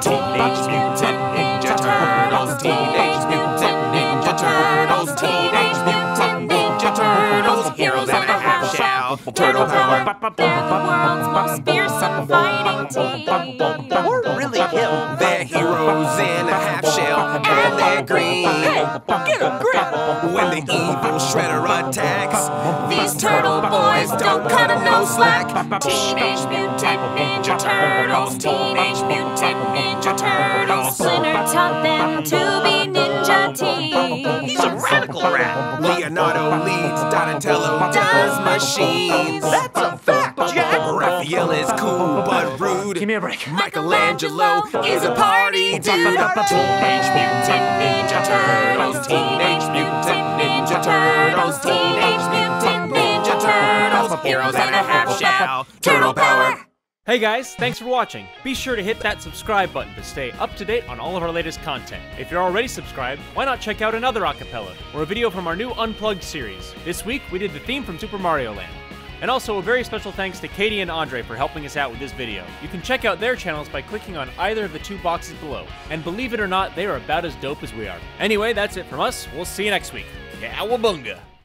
Teenage Mutant Ninja Turtles. Teenage Mutant Ninja Turtles. Teenage Mutant Ninja Turtles. Heroes in a half shell. Turtle power. They're the world's most fearsome fighting team. Or really him. They're heroes in a half shell, and they're green. Hey, get a grip. When the evil Shredder attacks, These turtle boys don't cut 'em no slack. Teenage Mutant Ninja Turtles. Teenage He's a radical rat. Leonardo leads, Donatello does machines. That's a fact, Jack. Raphael is cool but rude. Give me a break. Michelangelo is a party dude. Teenage Mutant Ninja Turtles. Teenage Mutant Ninja Turtles. Teenage Mutant Ninja Turtles. Heroes in a half shell. Turtle power. Hey guys, thanks for watching. Be sure to hit that subscribe button to stay up to date on all of our latest content. If you're already subscribed, why not check out another acapella or a video from our new Unplugged series? This week we did the theme from Super Mario Land. And also a very special thanks to Katie and Andre for helping us out with this video. You can check out their channels by clicking on either of the two boxes below. And believe it or not, they are about as dope as we are. Anyway, that's it from us. We'll see you next week. Cowabunga!